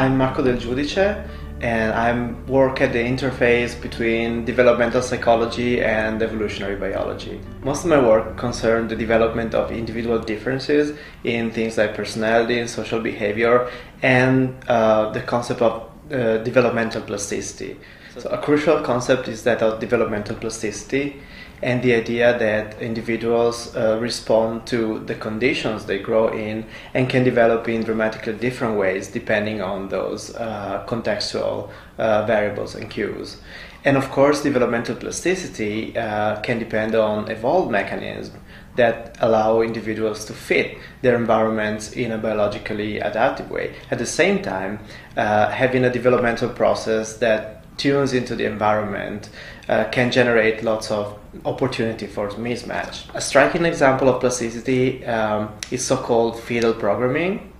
I'm Marco Del Giudice and I work at the interface between developmental psychology and evolutionary biology. Most of my work concerns the development of individual differences in things like personality and social behavior and uh, the concept of uh, developmental plasticity. So a crucial concept is that of developmental plasticity and the idea that individuals uh, respond to the conditions they grow in and can develop in dramatically different ways depending on those uh, contextual uh, variables and cues. And of course, developmental plasticity uh, can depend on evolved mechanisms that allow individuals to fit their environments in a biologically adaptive way. At the same time, uh, having a developmental process that tunes into the environment uh, can generate lots of opportunity for mismatch. A striking example of plasticity um, is so-called fetal programming,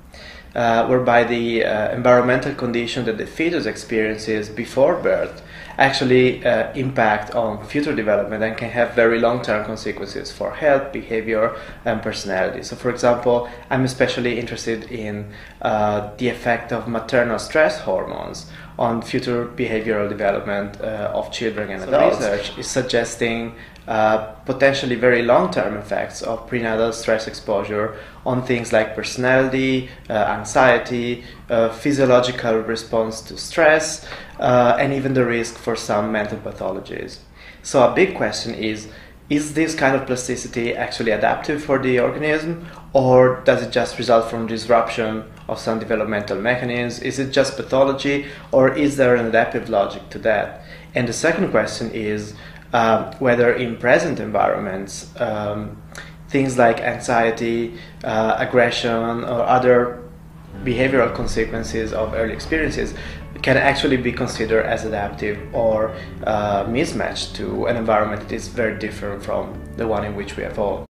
uh, whereby the uh, environmental condition that the fetus experiences before birth actually uh, impact on future development and can have very long-term consequences for health, behavior, and personality. So, for example, I'm especially interested in uh, the effect of maternal stress hormones on future behavioral development uh, of children and so adults. Research is suggesting uh, potentially very long-term effects of prenatal stress exposure on things like personality, uh, anxiety, uh, physiological response to stress, uh, and even the risk for some mental pathologies. So a big question is, is this kind of plasticity actually adaptive for the organism or does it just result from disruption of some developmental mechanisms? Is it just pathology or is there an adaptive logic to that? And the second question is um, whether in present environments um, things like anxiety, uh, aggression, or other behavioral consequences of early experiences can actually be considered as adaptive or uh, mismatched to an environment that is very different from the one in which we evolved.